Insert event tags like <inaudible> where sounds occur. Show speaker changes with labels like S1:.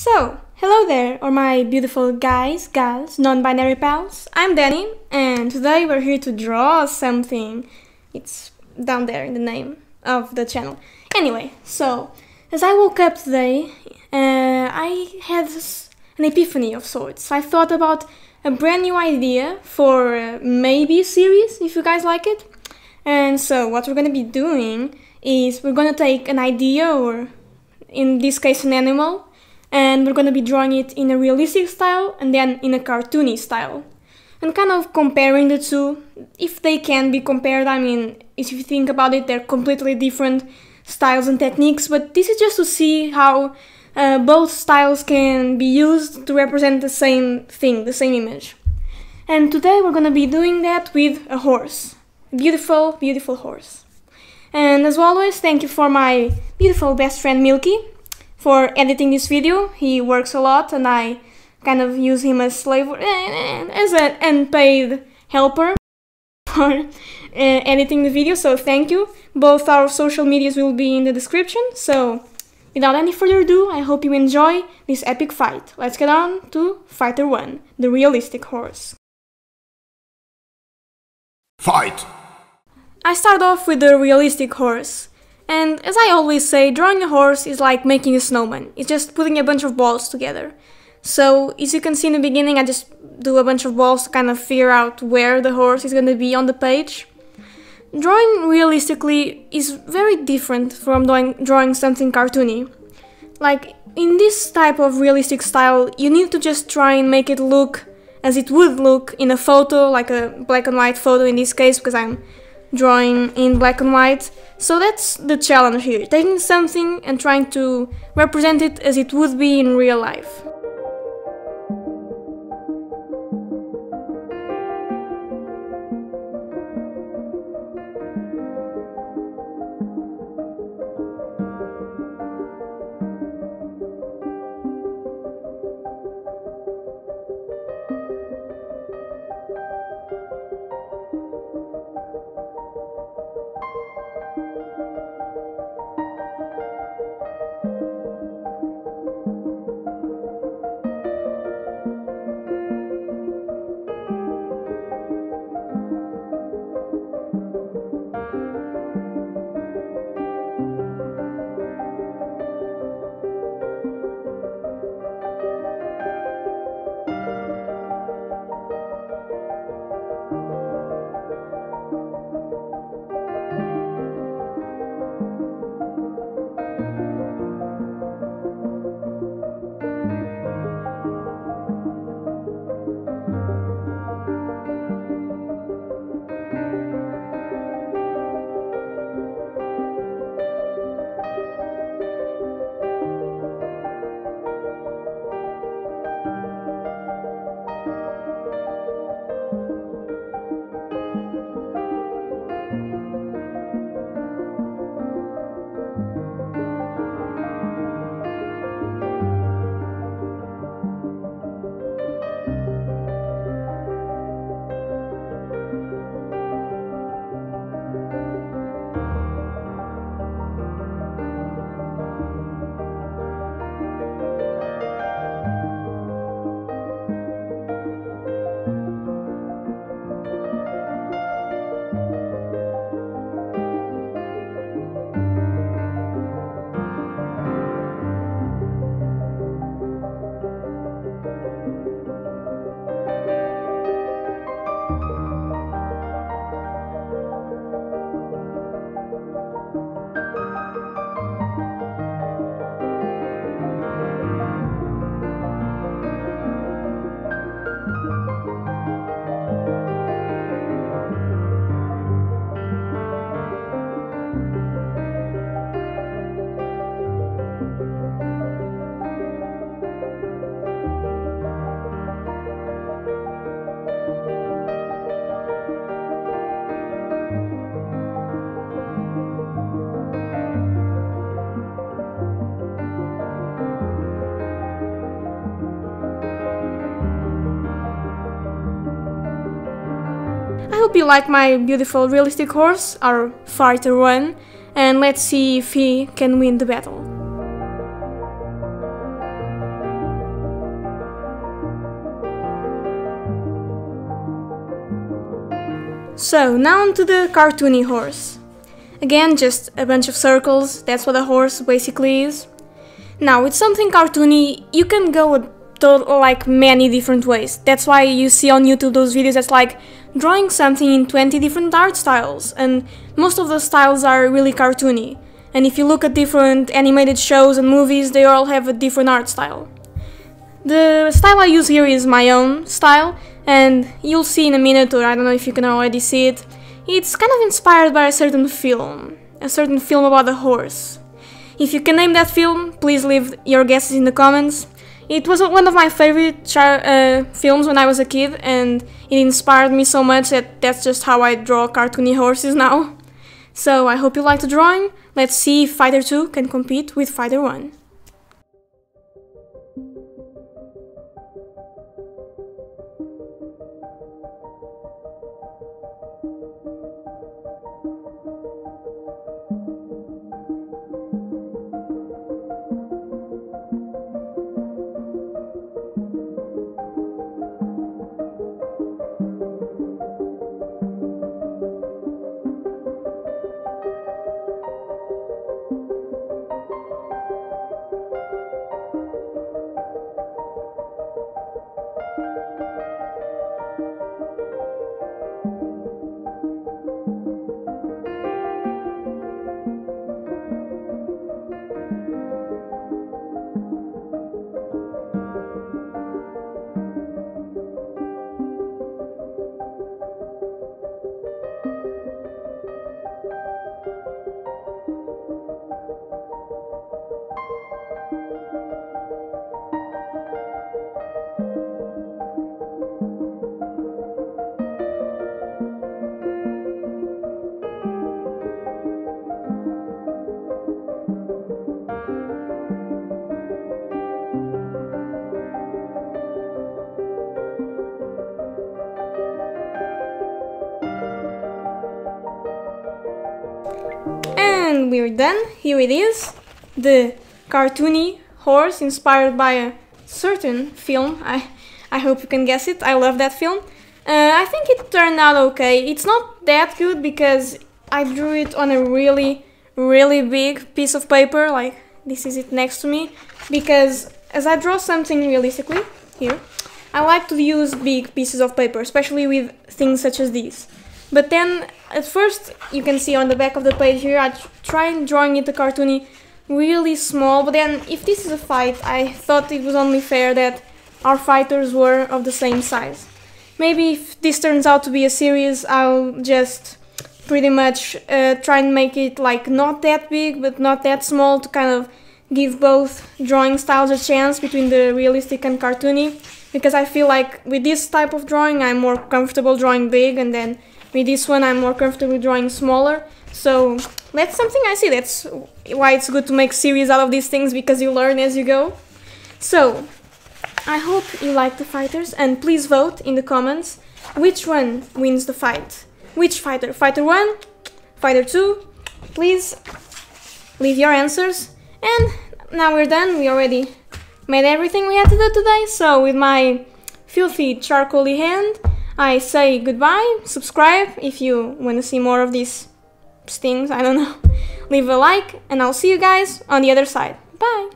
S1: So, hello there, or my beautiful guys, gals, non-binary pals. I'm Denny, and today we're here to draw something. It's down there in the name of the channel. Anyway, so, as I woke up today, uh, I had an epiphany of sorts. I thought about a brand new idea for uh, maybe a series, if you guys like it. And so, what we're gonna be doing is we're gonna take an idea, or in this case, an animal, and we're gonna be drawing it in a realistic style and then in a cartoony style. And kind of comparing the two, if they can be compared, I mean, if you think about it, they're completely different styles and techniques, but this is just to see how uh, both styles can be used to represent the same thing, the same image. And today we're gonna be doing that with a horse. Beautiful, beautiful horse. And as always, thank you for my beautiful best friend Milky for editing this video. He works a lot and I kind of use him as slave as an unpaid helper for uh, editing the video. So thank you. Both our social medias will be in the description. So without any further ado, I hope you enjoy this epic fight. Let's get on to Fighter 1, the realistic horse.
S2: Fight!
S1: I start off with the realistic horse. And as I always say, drawing a horse is like making a snowman. It's just putting a bunch of balls together. So, as you can see in the beginning, I just do a bunch of balls to kind of figure out where the horse is going to be on the page. Drawing realistically is very different from drawing, drawing something cartoony. Like, in this type of realistic style, you need to just try and make it look as it would look in a photo, like a black and white photo in this case, because I'm drawing in black and white. So that's the challenge here, taking something and trying to represent it as it would be in real life. I hope you like my beautiful realistic horse, our fighter one, and let's see if he can win the battle. So, now onto the cartoony horse. Again, just a bunch of circles, that's what a horse basically is. Now, with something cartoony, you can go a total, like many different ways. That's why you see on YouTube those videos that's like drawing something in 20 different art styles, and most of those styles are really cartoony. And if you look at different animated shows and movies, they all have a different art style. The style I use here is my own style, and you'll see in a minute, or I don't know if you can already see it. It's kind of inspired by a certain film, a certain film about a horse. If you can name that film, please leave your guesses in the comments. It was one of my favorite uh, films when I was a kid, and it inspired me so much that that's just how I draw cartoony horses now. So I hope you liked the drawing. Let's see if Fighter 2 can compete with Fighter 1. And we're done. Here it is, the cartoony horse inspired by a certain film. I, I hope you can guess it. I love that film. Uh, I think it turned out okay. It's not that good because I drew it on a really, really big piece of paper. Like, this is it next to me. Because as I draw something realistically, here, I like to use big pieces of paper, especially with things such as these. But then at first you can see on the back of the page here I tried drawing it a cartoony really small but then if this is a fight I thought it was only fair that our fighters were of the same size. Maybe if this turns out to be a series I'll just pretty much uh, try and make it like not that big but not that small to kind of give both drawing styles a chance between the realistic and cartoony because I feel like with this type of drawing I'm more comfortable drawing big and then with this one I'm more comfortable drawing smaller. So that's something I see. That's why it's good to make series out of these things because you learn as you go. So I hope you like the fighters and please vote in the comments which one wins the fight. Which fighter? Fighter 1? Fighter 2? Please leave your answers. And now we're done. We already made everything we had to do today. So with my filthy charcoaly hand, I say goodbye, subscribe if you want to see more of these things, I don't know. <laughs> Leave a like, and I'll see you guys on the other side. Bye!